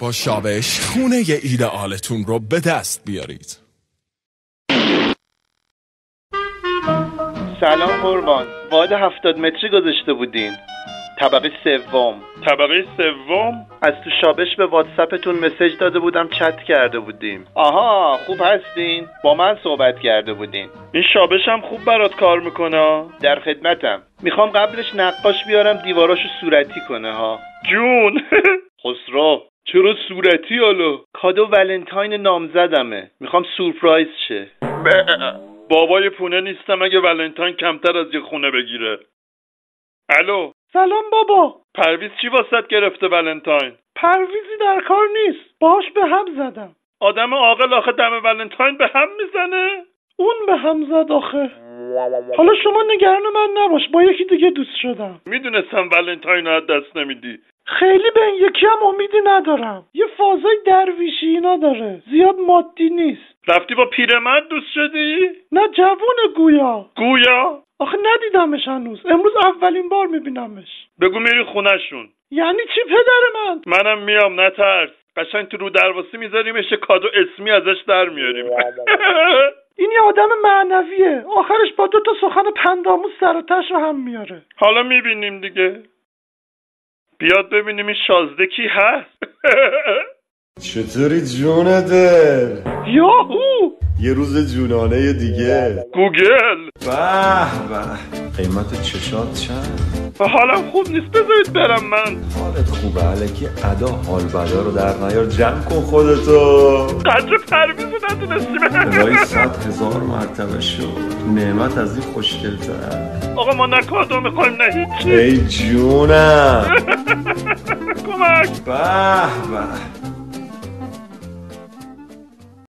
با شابش خونه ایدئالتون رو به دست بیارید. سلام قربان. باد هفتاد متری گذاشته بودین. طبقه سوم. طبقه سوم؟ از تو شابش به واتساپتون مسج داده بودم چت کرده بودیم. آها خوب هستین. با من صحبت کرده بودین. این شابش هم خوب برات کار می‌کنه. در خدمتم. می‌خوام قبلش نقاش بیارم دیواراشو صورتی کنه ها. جون. خسرو. چرا صورتی حالا؟ کادو ولنتاین نامزدمه. می‌خوام سورپرایز شه. بابای پونه نیستم اگه ولنتاین کمتر از یه خونه بگیره. الو؟ سلام بابا. پرویز چی واسط گرفته ولنتاین؟ پرویزی در کار نیست. باش به هم زدم. آدم عاقل آخه دم ولنتاین به هم می‌زنه؟ اون به هم زد آخه. حالا شما نگران من نباش با یکی دیگه دوست شدم. می‌دونستم ولنتاین رو از دست نمیدی. خیلی به این یکی هم امیدی ندارم. یه فازای درویشی اینا داره. زیاد مادی نیست. رفتی با پیرمرد دوست شدی؟ نه جوون گویا. گویا؟ آخه ندیدمش هنوز. امروز اولین بار میبینمش. بگو میری خونهشون. یعنی چی پدر من؟ منم میام نترس. قشنگ تو رو درواسی میذاریمش یه کادو اسمی ازش در میاریم. این یه آدم معنویه. آخرش با دو تا سخن پنداموز سر و تش رو هم میاره. حالا می‌بینیم دیگه. بیاد ببینیم این شازده کی هست. چطوری جون دل؟ یاهو! یه روز جونانه دیگه. گوگل! به به. قیمت چشات چند؟ حالم خوب نیست بذارید برم من. حالت خوبه علکی ادا حال بدا رو در نیار. جمع کن خودتو. قدر پرویزو ندونستیم. الهی صد هزار مرتبه شد. نعمت از این خوشگلتر. آقا ما نه کادو می‌خوایم نه هیچی. ای جونم. کمک. به به.